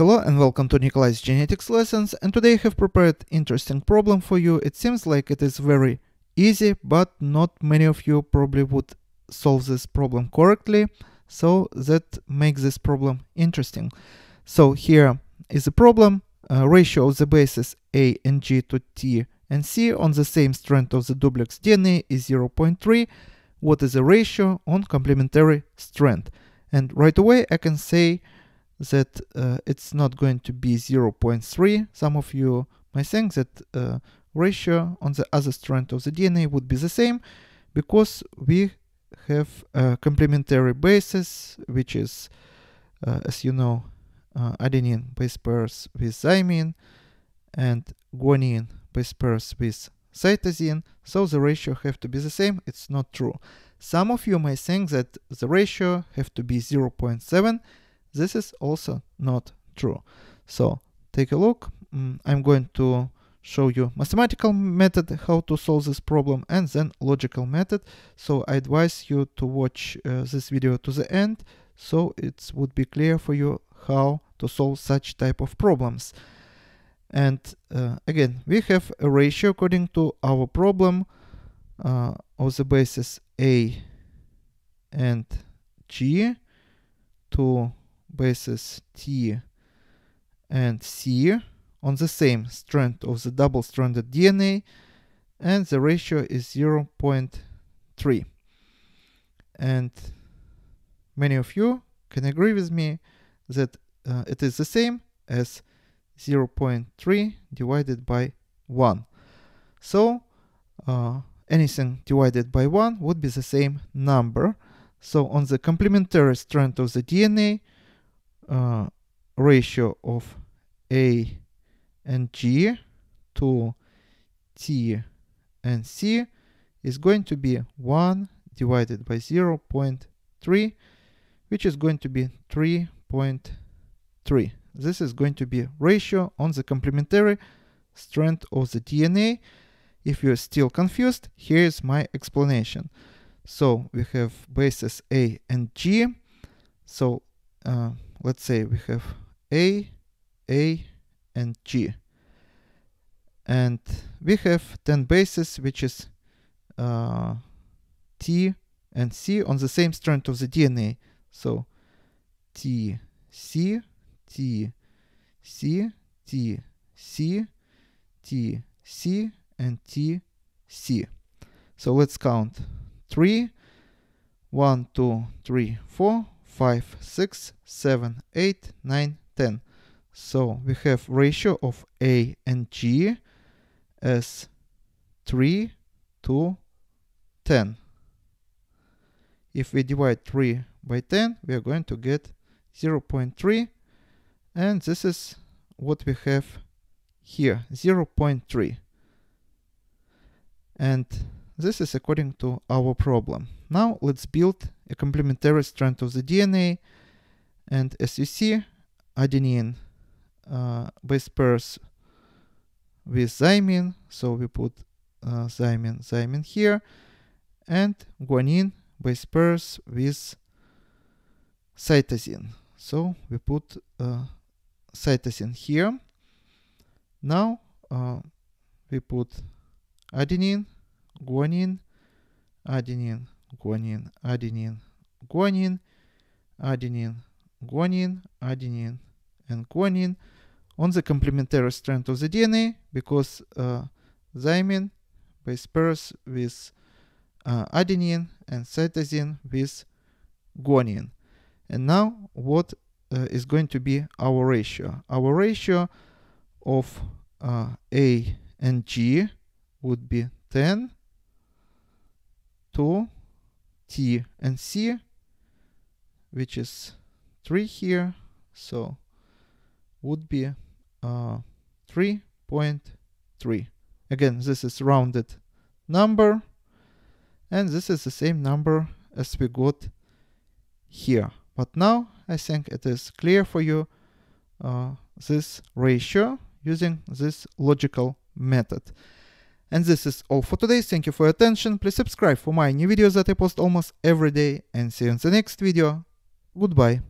Hello and welcome to Nikolay's Genetics Lessons and today I have prepared interesting problem for you. It seems like it is very easy but not many of you probably would solve this problem correctly so that makes this problem interesting. So here is a problem, a ratio of the bases A and G to T and C on the same strand of the duplex DNA is 0.3. What is the ratio on complementary strand? And right away I can say that uh, it's not going to be 0.3. Some of you might think that uh, ratio on the other strand of the DNA would be the same because we have uh, complementary bases, which is, uh, as you know, uh, adenine base pairs with thymine and guanine base pairs with cytosine, so the ratio have to be the same. It's not true. Some of you may think that the ratio have to be 0.7 this is also not true. So take a look. Mm, I'm going to show you mathematical method how to solve this problem and then logical method. So I advise you to watch uh, this video to the end so it would be clear for you how to solve such type of problems. And uh, again, we have a ratio according to our problem uh, of the bases A and G to bases T and C on the same strand of the double-stranded DNA and the ratio is 0.3 and many of you can agree with me that uh, it is the same as 0.3 divided by 1 so uh, anything divided by 1 would be the same number. So on the complementary strand of the DNA uh, ratio of A and G to T and C is going to be 1 divided by 0 0.3 which is going to be 3.3. This is going to be ratio on the complementary strand of the DNA. If you're still confused, here is my explanation. So we have bases A and G. So uh, let's say we have A, A, and G. And we have 10 bases, which is uh, T and C on the same strand of the DNA. So T, C, T, C, T, C, T, C, and T, C. So let's count 3, 1, 2, 3, 4, 5, 6, 7, 8, 9, 10. So we have ratio of A and G as 3 to 10. If we divide 3 by 10, we are going to get 0 0.3 and this is what we have here, 0 0.3. And this is according to our problem. Now let's build a complementary strand of the DNA. And as you see, adenine uh, base pairs with thymine. So we put uh, thymine, thymine here. And guanine base pairs with cytosine. So we put uh, cytosine here. Now uh, we put adenine, guanine, adenine, guanine, adenine, guanine, adenine, guanine, adenine, and guanine on the complementary strand of the DNA because uh, thymine base pairs with uh, adenine and cytosine with guanine. And now what uh, is going to be our ratio? Our ratio of uh, A and G would be 10 to T and C, which is 3 here, so would be uh, 3.3. Again, this is rounded number, and this is the same number as we got here. But now I think it is clear for you uh, this ratio using this logical method. And this is all for today. Thank you for your attention. Please subscribe for my new videos that I post almost every day and see you in the next video. Goodbye.